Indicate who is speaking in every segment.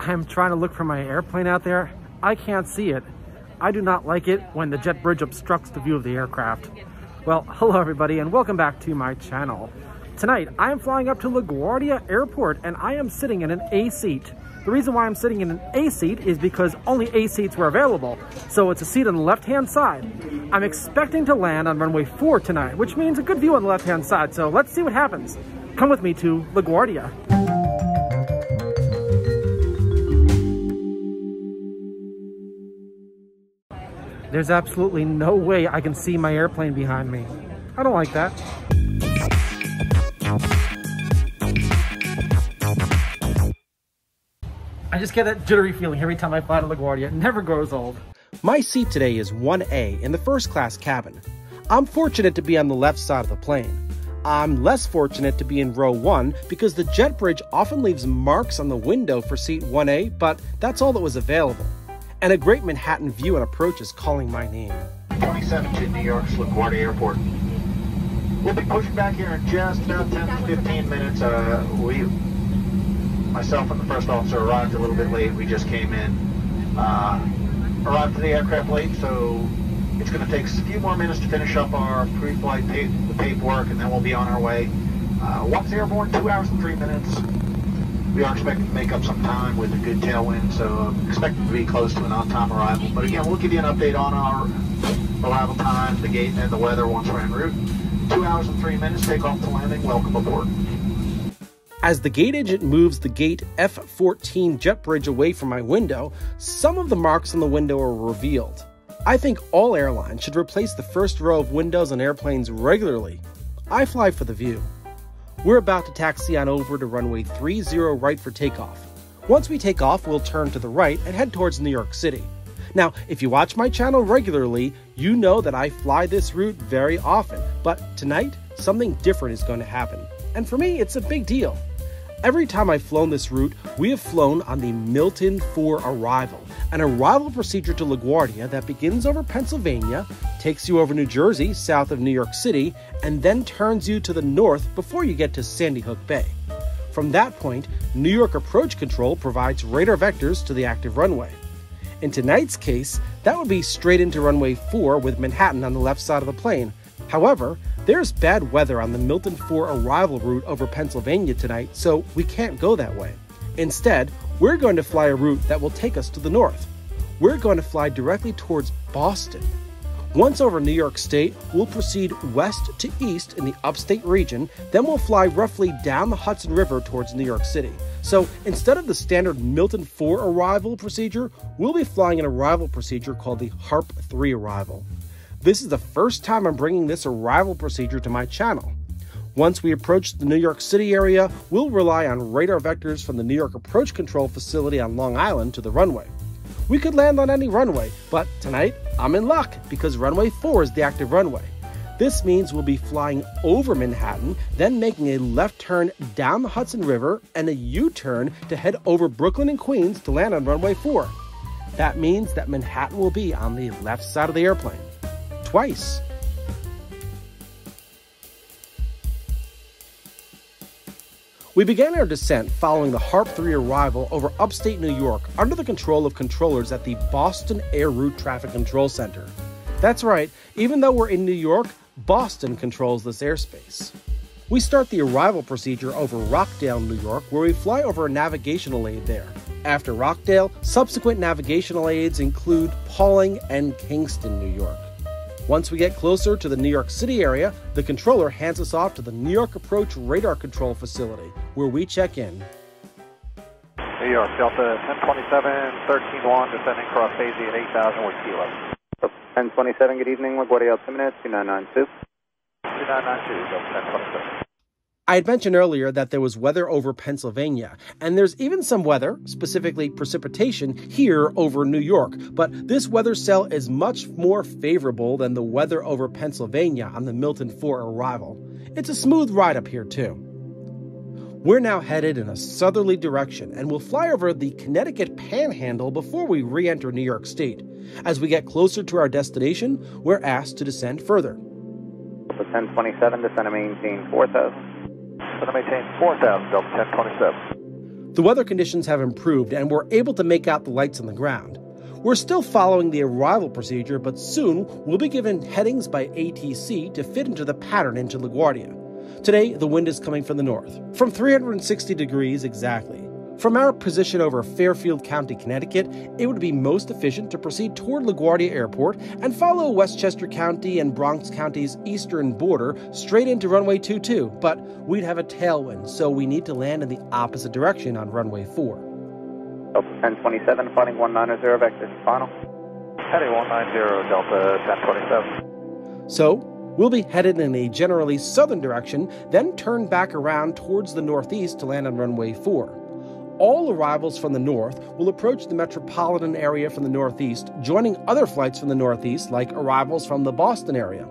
Speaker 1: I'm trying to look for my airplane out there. I can't see it. I do not like it when the jet bridge obstructs the view of the aircraft. Well, hello everybody and welcome back to my channel. Tonight, I am flying up to LaGuardia Airport and I am sitting in an A seat. The reason why I'm sitting in an A seat is because only A seats were available, so it's a seat on the left-hand side. I'm expecting to land on runway 4 tonight, which means a good view on the left-hand side, so let's see what happens. Come with me to LaGuardia. There's absolutely no way I can see my airplane behind me. I don't like that. I just get that jittery feeling every time I fly to LaGuardia. It never grows old. My seat today is 1A in the first class cabin. I'm fortunate to be on the left side of the plane. I'm less fortunate to be in row 1 because the jet bridge often leaves marks on the window for seat 1A, but that's all that was available and a great Manhattan view and approach is calling my name.
Speaker 2: 27 to New York's LaGuardia Airport. We'll be pushing back here in just about 10 to 15 minutes. Uh, we, myself and the first officer arrived a little bit late. We just came in. Uh, arrived to the aircraft late, so it's going to take a few more minutes to finish up our pre-flight pa paperwork, and then we'll be on our way. Uh, once airborne, two hours and three minutes we are expecting to make up some time with a good tailwind, so uh, I'm expecting to be close to an on-time arrival. But again, we'll give you an update on our arrival time, the gate, and the weather once we're en route. Two hours and three minutes, takeoff to landing. Welcome aboard.
Speaker 1: As the gate agent moves the gate F14 jet bridge away from my window, some of the marks on the window are revealed. I think all airlines should replace the first row of windows on airplanes regularly. I fly for the view. We're about to taxi on over to runway 30 right for takeoff. Once we take off, we'll turn to the right and head towards New York City. Now, if you watch my channel regularly, you know that I fly this route very often, but tonight, something different is going to happen. And for me, it's a big deal. Every time I've flown this route, we have flown on the Milton 4 arrival, an arrival procedure to LaGuardia that begins over Pennsylvania, takes you over New Jersey, south of New York City, and then turns you to the north before you get to Sandy Hook Bay. From that point, New York Approach Control provides radar vectors to the active runway. In tonight's case, that would be straight into runway 4 with Manhattan on the left side of the plane. However, there's bad weather on the Milton 4 arrival route over Pennsylvania tonight, so we can't go that way. Instead, we're going to fly a route that will take us to the north. We're going to fly directly towards Boston. Once over New York State, we'll proceed west to east in the upstate region, then we'll fly roughly down the Hudson River towards New York City. So instead of the standard Milton 4 arrival procedure, we'll be flying an arrival procedure called the HARP 3 arrival. This is the first time I'm bringing this arrival procedure to my channel. Once we approach the New York City area, we'll rely on radar vectors from the New York Approach Control Facility on Long Island to the runway. We could land on any runway, but tonight I'm in luck because runway 4 is the active runway. This means we'll be flying over Manhattan, then making a left turn down the Hudson River and a U turn to head over Brooklyn and Queens to land on runway 4. That means that Manhattan will be on the left side of the airplane twice. We began our descent following the HARP 3 arrival over upstate New York under the control of controllers at the Boston Air Route Traffic Control Center. That's right, even though we're in New York, Boston controls this airspace. We start the arrival procedure over Rockdale, New York, where we fly over a navigational aid there. After Rockdale, subsequent navigational aids include Pawling and Kingston, New York. Once we get closer to the New York City area, the controller hands us off to the New York Approach Radar Control Facility, where we check in.
Speaker 3: New York, Delta 1027, 13-1, descending cross hazy at 8,000 with kilo.
Speaker 4: 1027, good evening, LaGuardia altimeter 2992.
Speaker 3: 2992, Delta 1027.
Speaker 1: I had mentioned earlier that there was weather over Pennsylvania, and there's even some weather, specifically precipitation, here over New York. But this weather cell is much more favorable than the weather over Pennsylvania on the Milton 4 arrival. It's a smooth ride up here, too. We're now headed in a southerly direction and we'll fly over the Connecticut panhandle before we re enter New York State. As we get closer to our destination, we're asked to descend further.
Speaker 4: 1027, descend to maintain 4000
Speaker 3: maintain 4,000, Delta 1027.
Speaker 1: The weather conditions have improved and we're able to make out the lights on the ground. We're still following the arrival procedure, but soon we'll be given headings by ATC to fit into the pattern into LaGuardia. Today, the wind is coming from the north, from 360 degrees exactly. From our position over Fairfield County, Connecticut, it would be most efficient to proceed toward LaGuardia Airport and follow Westchester County and Bronx County's eastern border straight into runway 22, but we'd have a tailwind, so we need to land in the opposite direction on runway 4.
Speaker 4: Delta 1027, flighting 190 vector, final.
Speaker 3: Heading 190, Delta 1027.
Speaker 1: So, we'll be headed in a generally southern direction, then turn back around towards the northeast to land on runway 4. All arrivals from the north will approach the metropolitan area from the northeast, joining other flights from the northeast, like arrivals from the Boston area.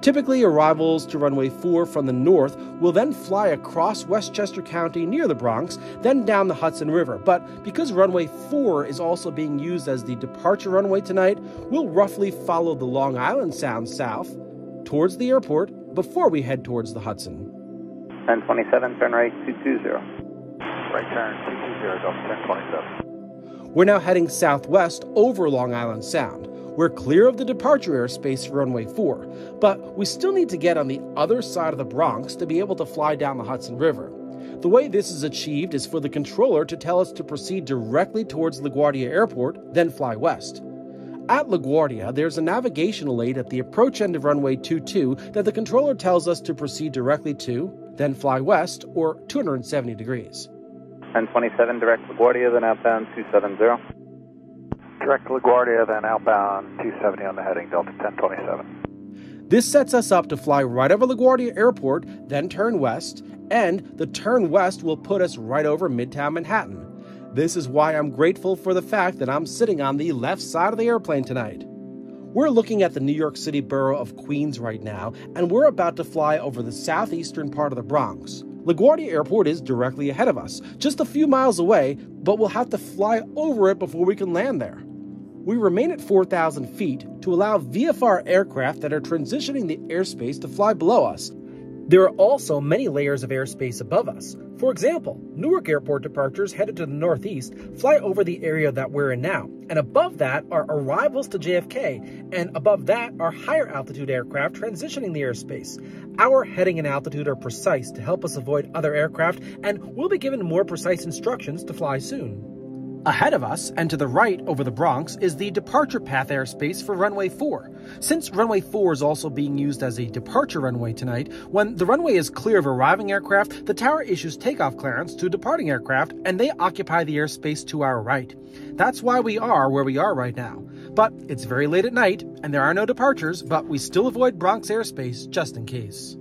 Speaker 1: Typically, arrivals to runway 4 from the north will then fly across Westchester County near the Bronx, then down the Hudson River. But because runway 4 is also being used as the departure runway tonight, we'll roughly follow the Long Island Sound south towards the airport before we head towards the Hudson.
Speaker 4: 1027, turn right 220.
Speaker 3: Right turn 220, Delta 1027.
Speaker 1: We're now heading southwest over Long Island Sound. We're clear of the departure airspace for runway 4, but we still need to get on the other side of the Bronx to be able to fly down the Hudson River. The way this is achieved is for the controller to tell us to proceed directly towards LaGuardia Airport, then fly west. At LaGuardia, there's a navigational aid at the approach end of runway 22 that the controller tells us to proceed directly to, then fly west, or 270 degrees.
Speaker 4: 1027, direct LaGuardia, then outbound 270.
Speaker 3: Direct LaGuardia, then outbound 270 on the heading, Delta 1027.
Speaker 1: This sets us up to fly right over LaGuardia Airport, then turn west, and the turn west will put us right over Midtown Manhattan. This is why I'm grateful for the fact that I'm sitting on the left side of the airplane tonight. We're looking at the New York City borough of Queens right now, and we're about to fly over the southeastern part of the Bronx. LaGuardia Airport is directly ahead of us, just a few miles away, but we'll have to fly over it before we can land there. We remain at 4,000 feet to allow VFR aircraft that are transitioning the airspace to fly below us. There are also many layers of airspace above us. For example, Newark Airport departures headed to the northeast fly over the area that we're in now, and above that are arrivals to JFK, and above that are higher altitude aircraft transitioning the airspace. Our heading and altitude are precise to help us avoid other aircraft, and we'll be given more precise instructions to fly soon. Ahead of us, and to the right over the Bronx, is the departure path airspace for runway 4. Since runway 4 is also being used as a departure runway tonight, when the runway is clear of arriving aircraft, the tower issues takeoff clearance to departing aircraft, and they occupy the airspace to our right. That's why we are where we are right now. But it's very late at night, and there are no departures, but we still avoid Bronx airspace just in case.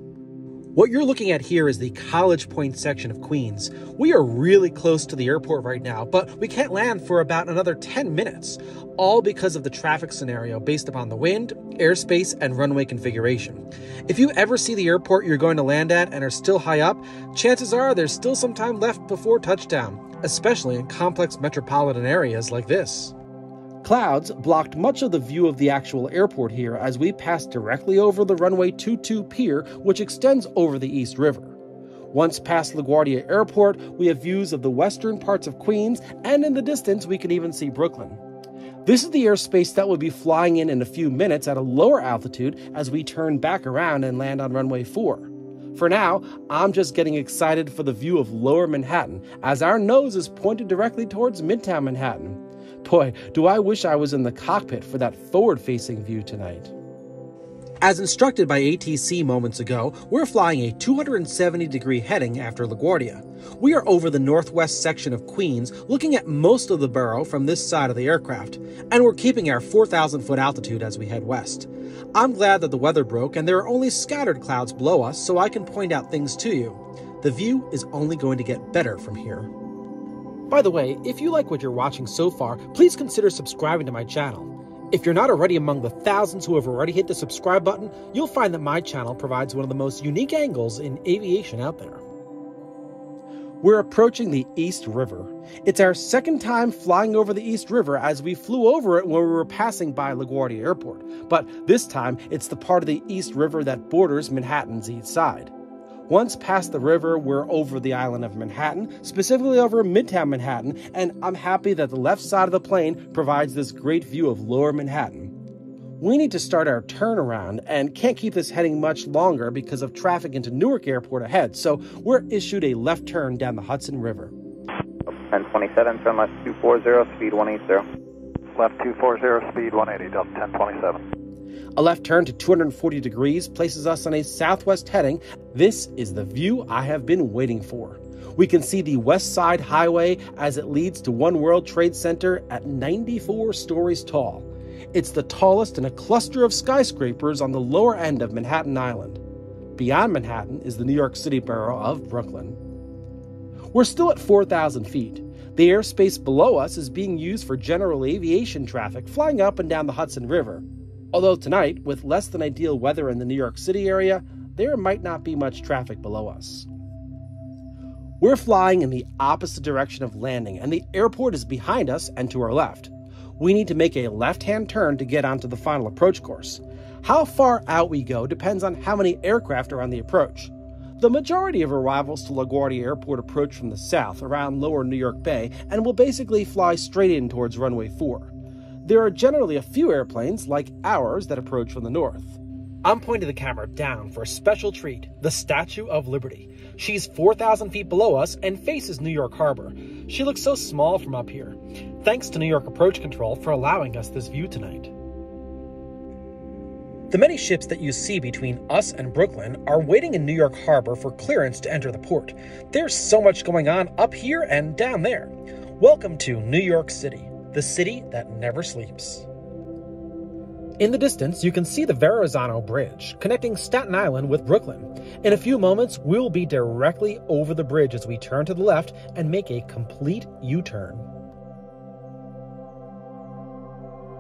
Speaker 1: What you're looking at here is the College Point section of Queens. We are really close to the airport right now, but we can't land for about another 10 minutes, all because of the traffic scenario based upon the wind, airspace, and runway configuration. If you ever see the airport you're going to land at and are still high up, chances are there's still some time left before touchdown, especially in complex metropolitan areas like this. Clouds blocked much of the view of the actual airport here as we passed directly over the runway 22 pier, which extends over the East River. Once past LaGuardia Airport, we have views of the western parts of Queens, and in the distance, we can even see Brooklyn. This is the airspace that we'll be flying in in a few minutes at a lower altitude as we turn back around and land on runway 4. For now, I'm just getting excited for the view of lower Manhattan as our nose is pointed directly towards Midtown Manhattan. Boy, do I wish I was in the cockpit for that forward facing view tonight. As instructed by ATC moments ago, we're flying a 270 degree heading after LaGuardia. We are over the northwest section of Queens, looking at most of the borough from this side of the aircraft, and we're keeping our 4,000 foot altitude as we head west. I'm glad that the weather broke and there are only scattered clouds below us so I can point out things to you. The view is only going to get better from here. By the way, if you like what you're watching so far, please consider subscribing to my channel. If you're not already among the thousands who have already hit the subscribe button, you'll find that my channel provides one of the most unique angles in aviation out there. We're approaching the East River. It's our second time flying over the East River as we flew over it when we were passing by LaGuardia Airport, but this time it's the part of the East River that borders Manhattan's east side. Once past the river, we're over the island of Manhattan, specifically over Midtown Manhattan, and I'm happy that the left side of the plane provides this great view of lower Manhattan. We need to start our turnaround and can't keep this heading much longer because of traffic into Newark Airport ahead, so we're issued a left turn down the Hudson River.
Speaker 4: 1027, turn left 240, speed 180.
Speaker 3: Left 240, speed 180, Delta 1027.
Speaker 1: A left turn to 240 degrees places us on a southwest heading. This is the view I have been waiting for. We can see the West Side Highway as it leads to One World Trade Center at 94 stories tall. It's the tallest in a cluster of skyscrapers on the lower end of Manhattan Island. Beyond Manhattan is the New York City borough of Brooklyn. We're still at 4,000 feet. The airspace below us is being used for general aviation traffic flying up and down the Hudson River. Although tonight, with less than ideal weather in the New York City area, there might not be much traffic below us. We're flying in the opposite direction of landing, and the airport is behind us and to our left. We need to make a left hand turn to get onto the final approach course. How far out we go depends on how many aircraft are on the approach. The majority of arrivals to LaGuardia Airport approach from the south around lower New York Bay and will basically fly straight in towards runway 4 there are generally a few airplanes, like ours, that approach from the north. I'm pointing the camera down for a special treat the Statue of Liberty. She's 4,000 feet below us and faces New York Harbor. She looks so small from up here. Thanks to New York Approach Control for allowing us this view tonight. The many ships that you see between us and Brooklyn are waiting in New York Harbor for clearance to enter the port. There's so much going on up here and down there. Welcome to New York City the city that never sleeps. In the distance, you can see the Verrazano Bridge, connecting Staten Island with Brooklyn. In a few moments, we'll be directly over the bridge as we turn to the left and make a complete U turn.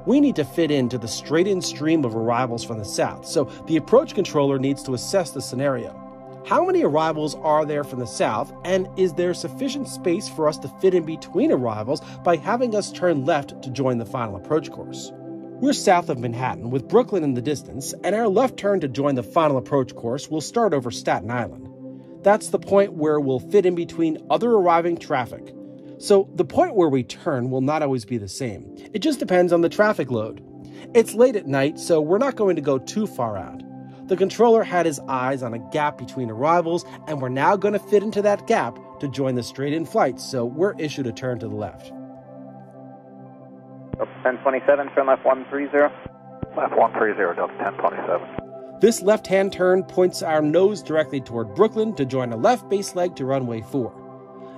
Speaker 1: We need to fit into the straight in stream of arrivals from the south, so the approach controller needs to assess the scenario. How many arrivals are there from the south, and is there sufficient space for us to fit in between arrivals by having us turn left to join the final approach course? We're south of Manhattan with Brooklyn in the distance, and our left turn to join the final approach course will start over Staten Island. That's the point where we'll fit in between other arriving traffic. So the point where we turn will not always be the same. It just depends on the traffic load. It's late at night, so we're not going to go too far out. The controller had his eyes on a gap between arrivals, and we're now going to fit into that gap to join the straight in flight, so we're issued a turn to the left.
Speaker 4: 1027, turn left 130.
Speaker 3: Left 130, Delta 1027.
Speaker 1: This left hand turn points our nose directly toward Brooklyn to join a left base leg to runway 4.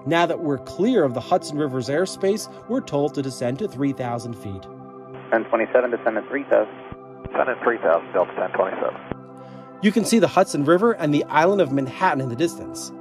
Speaker 1: Now that we're clear of the Hudson River's airspace, we're told to descend to 3,000 feet.
Speaker 4: 1027, descend at 3,000.
Speaker 3: Descend at 3,000, Delta 1027.
Speaker 1: You can see the Hudson River and the island of Manhattan in the distance.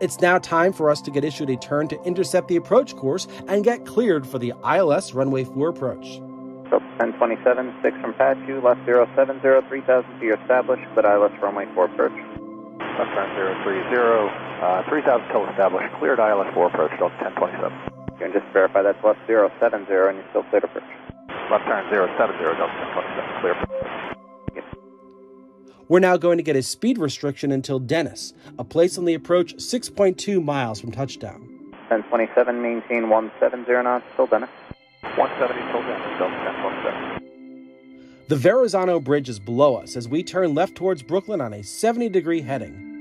Speaker 1: It's now time for us to get issued a turn to intercept the approach course and get cleared for the ILS runway 4 approach.
Speaker 4: So 1027, 6 from Pachu, left 070, 3000 feet established, but ILS runway 4 approach.
Speaker 3: Left turn 030, uh, 3000 till established, cleared ILS 4 approach, Delta 1027.
Speaker 4: You can just verify that's left 070 and you're still clear to approach.
Speaker 3: Left turn 070, Delta 1027, clear.
Speaker 1: We're now going to get a speed restriction until Dennis, a place on the approach 6.2 miles from touchdown.
Speaker 4: 1027, maintain 170 knots till Dennis.
Speaker 3: 170 till Dennis, Delta 1027.
Speaker 1: The Verrazano Bridge is below us as we turn left towards Brooklyn on a 70 degree heading.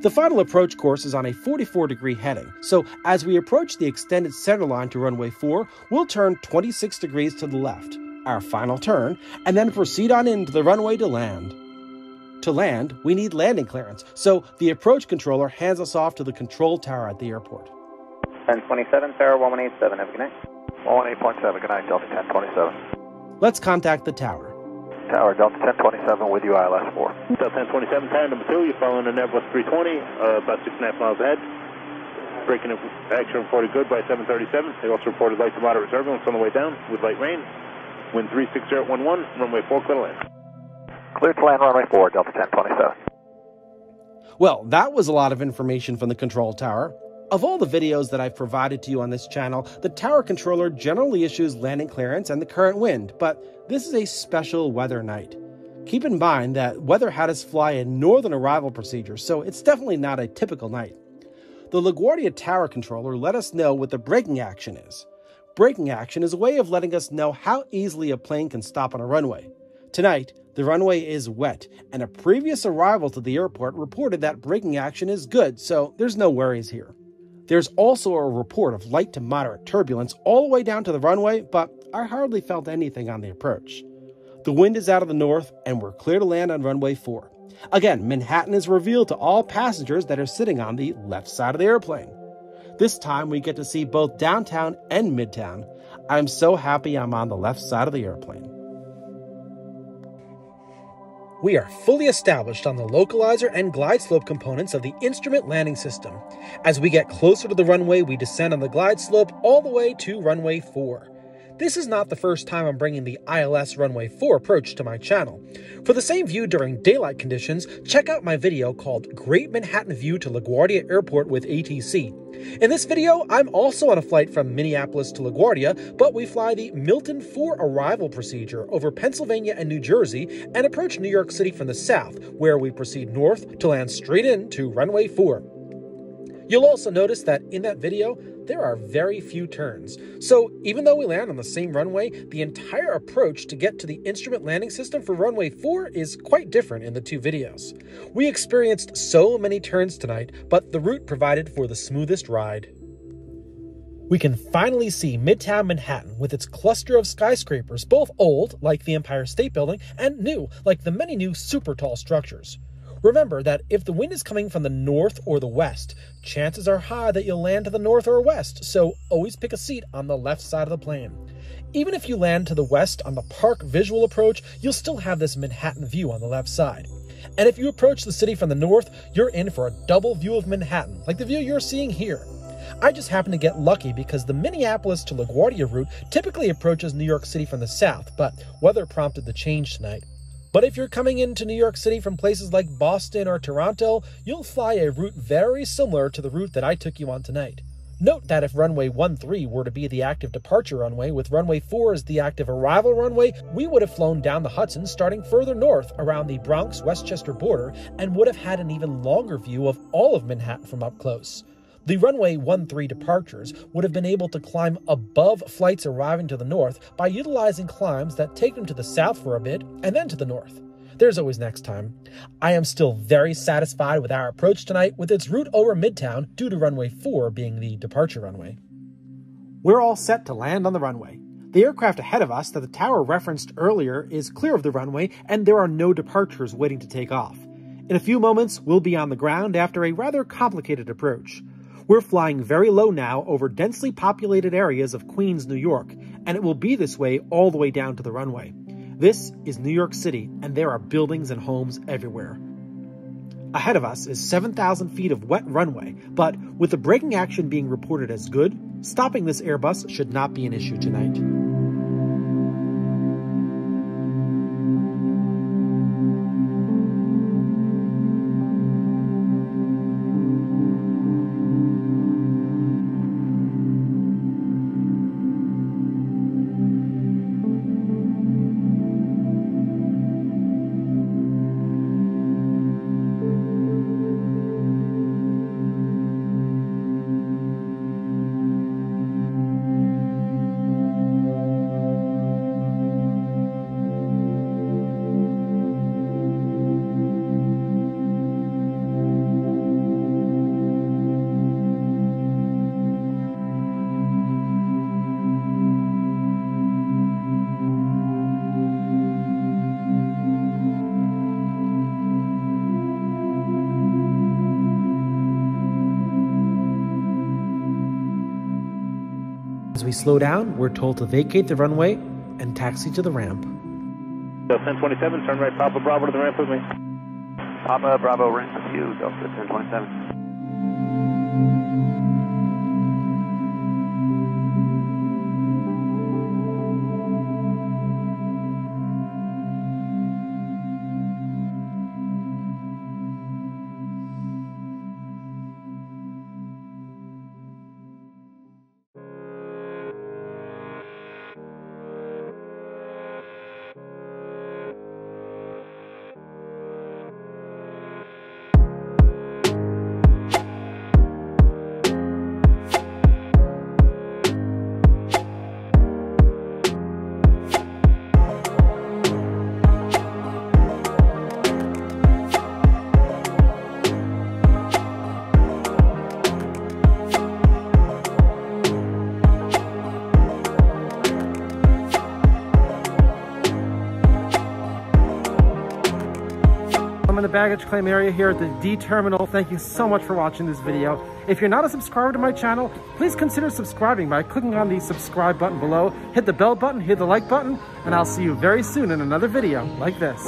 Speaker 1: The final approach course is on a 44 degree heading, so as we approach the extended center line to runway 4, we'll turn 26 degrees to the left, our final turn, and then proceed on into the runway to land. To land, we need landing clearance, so the approach controller hands us off to the control tower at the airport.
Speaker 4: 1027, Tower 1187, have a good night.
Speaker 3: 18.7, good night, Delta 1027.
Speaker 1: Let's contact the tower.
Speaker 3: Tower, Delta 1027 with you, ILS 4.
Speaker 5: Delta 1027, tower number 2, you're following the Nevwest 320, uh, about 6.5 miles ahead. Braking action reported good by 737. They also reported light to moderate turbulence on the way down with light rain. Wind 36011, runway 4, clear to land.
Speaker 3: Clear to land, runway 4, Delta 1027.
Speaker 1: Well, that was a lot of information from the control tower. Of all the videos that I've provided to you on this channel, the tower controller generally issues landing clearance and the current wind, but this is a special weather night. Keep in mind that weather had us fly a northern arrival procedure, so it's definitely not a typical night. The LaGuardia tower controller let us know what the braking action is. Braking action is a way of letting us know how easily a plane can stop on a runway. Tonight, the runway is wet, and a previous arrival to the airport reported that braking action is good, so there's no worries here. There's also a report of light to moderate turbulence all the way down to the runway, but I hardly felt anything on the approach. The wind is out of the north, and we're clear to land on runway 4. Again, Manhattan is revealed to all passengers that are sitting on the left side of the airplane. This time we get to see both downtown and midtown. I'm so happy I'm on the left side of the airplane. We are fully established on the localizer and glide slope components of the instrument landing system. As we get closer to the runway, we descend on the glide slope all the way to runway 4. This is not the first time I'm bringing the ILS Runway 4 approach to my channel. For the same view during daylight conditions, check out my video called Great Manhattan View to LaGuardia Airport with ATC. In this video, I'm also on a flight from Minneapolis to LaGuardia, but we fly the Milton 4 arrival procedure over Pennsylvania and New Jersey and approach New York City from the south, where we proceed north to land straight into runway 4. You'll also notice that in that video, there are very few turns. So even though we land on the same runway, the entire approach to get to the instrument landing system for runway 4 is quite different in the two videos. We experienced so many turns tonight, but the route provided for the smoothest ride. We can finally see Midtown Manhattan with its cluster of skyscrapers, both old, like the Empire State Building, and new, like the many new super tall structures. Remember that if the wind is coming from the north or the west, chances are high that you'll land to the north or west, so always pick a seat on the left side of the plane. Even if you land to the west on the park visual approach, you'll still have this Manhattan view on the left side. And if you approach the city from the north, you're in for a double view of Manhattan, like the view you're seeing here. I just happened to get lucky because the Minneapolis to LaGuardia route typically approaches New York City from the south, but weather prompted the change tonight. But if you're coming into New York City from places like Boston or Toronto, you'll fly a route very similar to the route that I took you on tonight. Note that if runway 13 were to be the active departure runway, with runway 4 as the active arrival runway, we would have flown down the Hudson starting further north around the Bronx Westchester border and would have had an even longer view of all of Manhattan from up close. The runway 13 departures would have been able to climb above flights arriving to the north by utilizing climbs that take them to the south for a bit and then to the north. There's always next time. I am still very satisfied with our approach tonight with its route over Midtown due to runway 4 being the departure runway. We're all set to land on the runway. The aircraft ahead of us that the tower referenced earlier is clear of the runway and there are no departures waiting to take off. In a few moments, we'll be on the ground after a rather complicated approach. We're flying very low now over densely populated areas of Queens, New York, and it will be this way all the way down to the runway. This is New York City, and there are buildings and homes everywhere. Ahead of us is 7,000 feet of wet runway, but with the braking action being reported as good, stopping this Airbus should not be an issue tonight. Slow down, we're told to vacate the runway and taxi to the ramp.
Speaker 5: Delta 1027, turn right Papa Bravo to the ramp with me.
Speaker 4: Papa Bravo rank with you, Delta 1027.
Speaker 1: Baggage claim area here at the D terminal. Thank you so much for watching this video. If you're not a subscriber to my channel, please consider subscribing by clicking on the subscribe button below, hit the bell button, hit the like button, and I'll see you very soon in another video like this.